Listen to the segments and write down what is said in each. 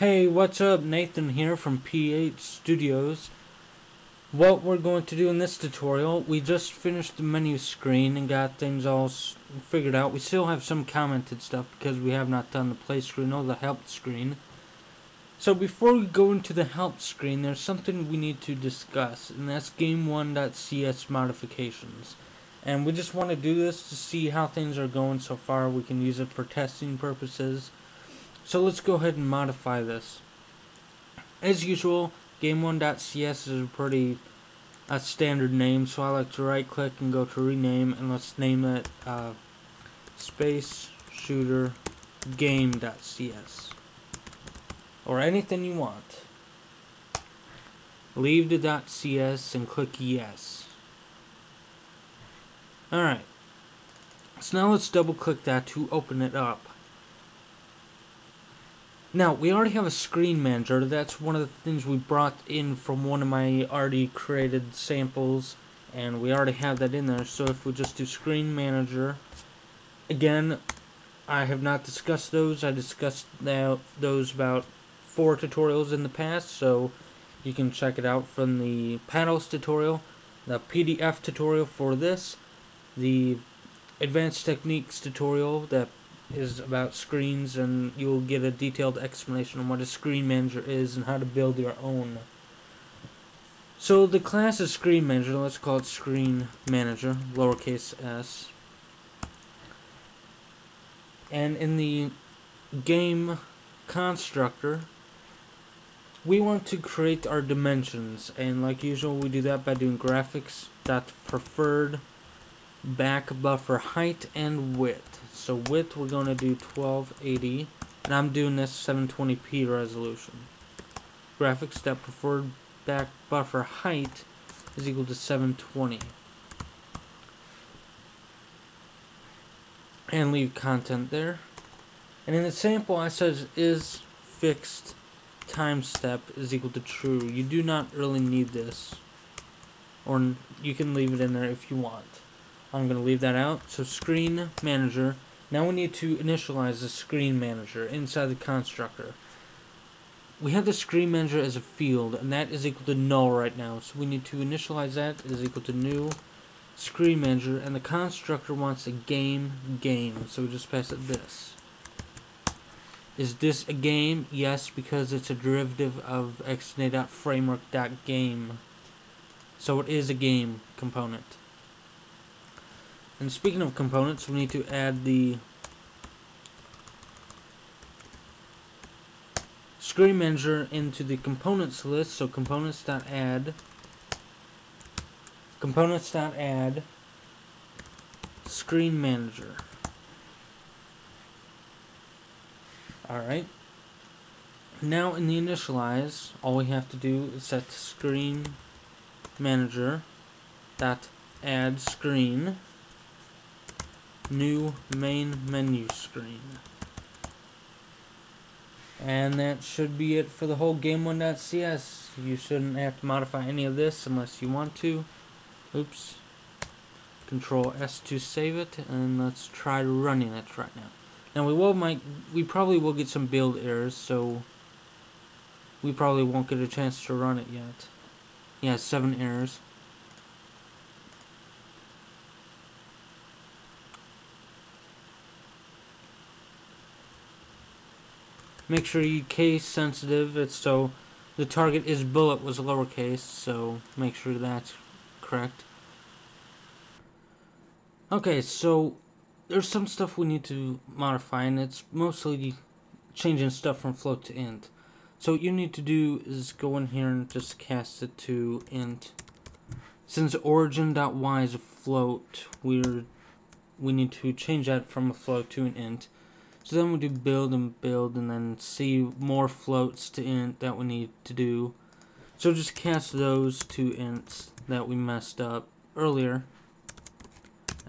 Hey, what's up? Nathan here from P8 Studios. What we're going to do in this tutorial, we just finished the menu screen and got things all figured out. We still have some commented stuff because we have not done the play screen or the help screen. So before we go into the help screen, there's something we need to discuss, and that's game1.cs modifications. And we just want to do this to see how things are going so far. We can use it for testing purposes. So let's go ahead and modify this. As usual, game1.cs is a pretty a standard name, so I like to right click and go to rename, and let's name it uh, space shooter game.cs or anything you want. Leave the .cs and click yes. Alright. So now let's double click that to open it up. Now, we already have a screen manager. That's one of the things we brought in from one of my already created samples. And we already have that in there. So if we just do screen manager, again, I have not discussed those. I discussed that, those about four tutorials in the past. So you can check it out from the panels tutorial, the PDF tutorial for this, the advanced techniques tutorial that is about screens and you'll get a detailed explanation on what a screen manager is and how to build your own. So the class is screen manager, let's call it screen manager, lowercase s. And in the game constructor, we want to create our dimensions and like usual we do that by doing graphics dot preferred back buffer height and width. So width we're going to do 1280 and I'm doing this 720p resolution. Graphics step preferred back buffer height is equal to 720 and leave content there. And in the sample I says is fixed time step is equal to true. You do not really need this. Or you can leave it in there if you want I'm going to leave that out so screen manager now we need to initialize the screen manager inside the constructor. We have the screen manager as a field, and that is equal to null right now. So we need to initialize that is equal to new screen manager, and the constructor wants a game game. So we just pass it this. Is this a game? Yes, because it's a derivative of xna.framework.game. So it is a game component. And speaking of components, we need to add the screen manager into the components list. So components.add components.add screen manager. Alright. Now in the initialize, all we have to do is set screen manager dot add screen new main menu screen. And that should be it for the whole game1.cs. You shouldn't have to modify any of this unless you want to. Oops. Control S to save it, and let's try running it right now. Now we will might we probably will get some build errors, so we probably won't get a chance to run it yet. Yeah, seven errors. Make sure you case sensitive. It's so the target is bullet was lowercase, so make sure that's correct. Okay, so there's some stuff we need to modify, and it's mostly changing stuff from float to int. So what you need to do is go in here and just cast it to int. Since origin.y is a float, we're we need to change that from a float to an int. So then we do build and build and then see more floats to int that we need to do. So just cast those two ints that we messed up earlier.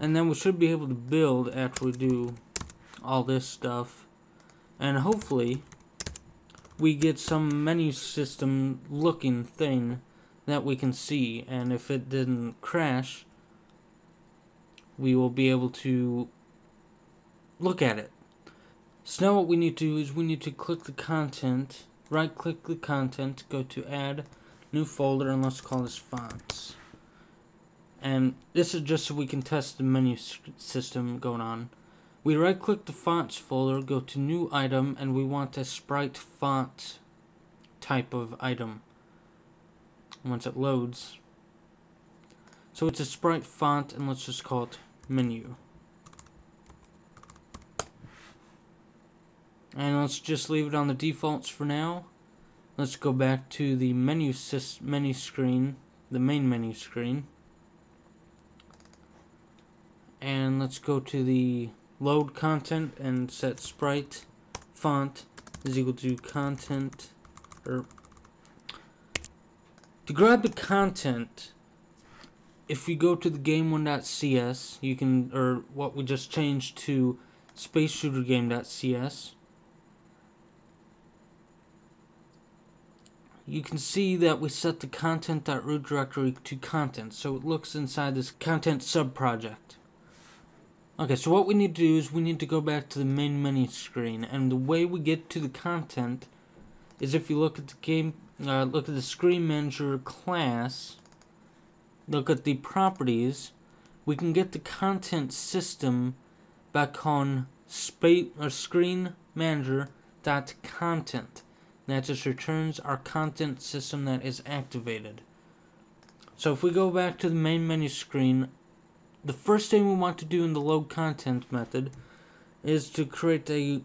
And then we should be able to build after we do all this stuff. And hopefully we get some menu system looking thing that we can see. And if it didn't crash, we will be able to look at it. So now what we need to do is we need to click the content right click the content, go to add new folder, and let's call this fonts. And this is just so we can test the menu system going on. We right click the fonts folder, go to new item, and we want a sprite font type of item. Once it loads. So it's a sprite font, and let's just call it menu. And let's just leave it on the defaults for now. Let's go back to the menu menu screen, the main menu screen. And let's go to the load content and set sprite font is equal to content or to grab the content if we go to the game1.cs you can or what we just changed to space shooter game.cs you can see that we set the content.root directory to content, so it looks inside this content subproject. Okay, so what we need to do is we need to go back to the main menu screen, and the way we get to the content is if you look at the game, uh, look at the screen manager class, look at the properties, we can get the content system back on space or screen manager dot content that just returns our content system that is activated. So if we go back to the main menu screen, the first thing we want to do in the load content method is to create a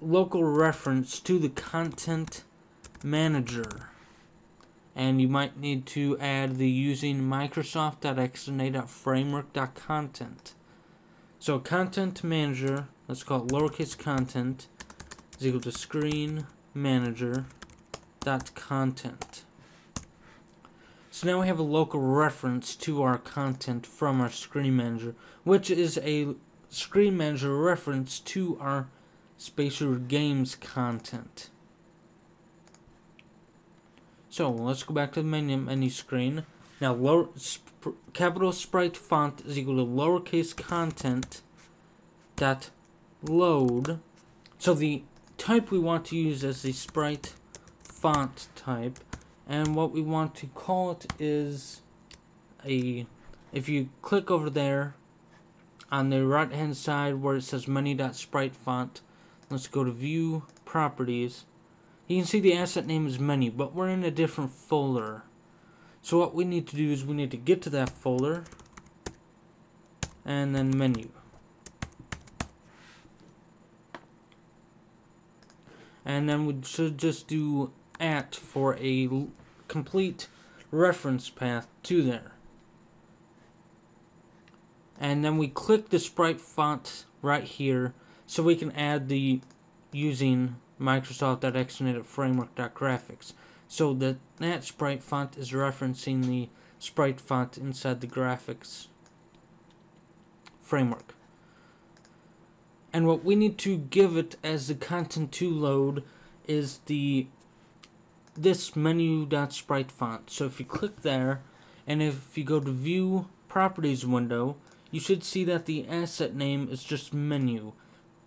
local reference to the content manager. And you might need to add the using microsoft.xna.framework.content. So content manager, let's call it lowercase content, is equal to screen manager dot content. So now we have a local reference to our content from our screen manager, which is a screen manager reference to our Spacer Games content. So let's go back to the menu, menu screen. Now, lower, sp capital sprite font is equal to lowercase content dot load. So the type we want to use as the sprite font type and what we want to call it is a if you click over there on the right hand side where it says menu.sprite font let's go to view properties. You can see the asset name is menu but we're in a different folder. So what we need to do is we need to get to that folder and then menu and then we should just do at for a complete reference path to there. And then we click the sprite font right here so we can add the using Microsoft.xna.framework.graphics. So that that sprite font is referencing the sprite font inside the graphics framework. And what we need to give it as the content to load is the this menu.sprite font. So if you click there, and if you go to view properties window, you should see that the asset name is just menu.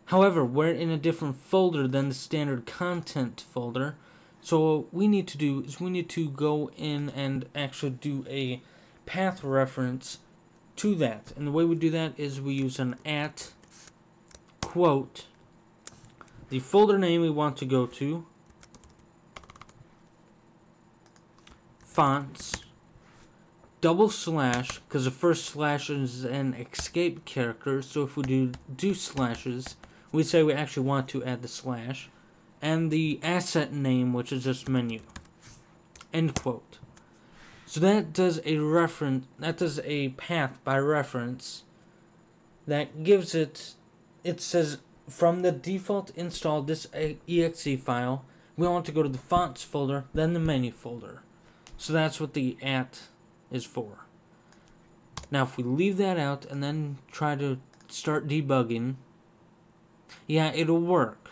However, we're in a different folder than the standard content folder. So what we need to do is we need to go in and actually do a path reference to that. And the way we do that is we use an at quote the folder name we want to go to, fonts, double slash, because the first slash is an escape character, so if we do do slashes, we say we actually want to add the slash, and the asset name, which is just menu. End quote. So that does a reference, that does a path by reference that gives it it says from the default install this exe file, we want to go to the fonts folder, then the menu folder. So that's what the at is for. Now if we leave that out and then try to start debugging, yeah, it'll work.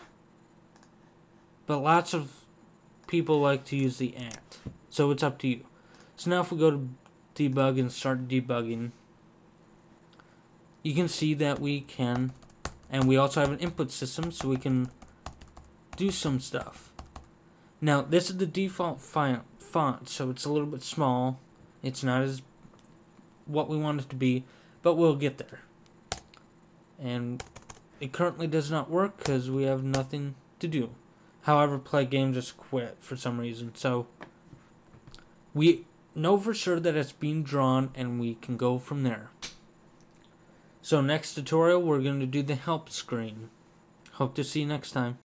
But lots of people like to use the at. So it's up to you. So now if we go to debug and start debugging, you can see that we can and we also have an input system so we can do some stuff. Now, this is the default font, so it's a little bit small. It's not as what we want it to be, but we'll get there. And it currently does not work because we have nothing to do. However, Play Game just quit for some reason. So, we know for sure that it's being drawn and we can go from there. So next tutorial, we're going to do the help screen. Hope to see you next time.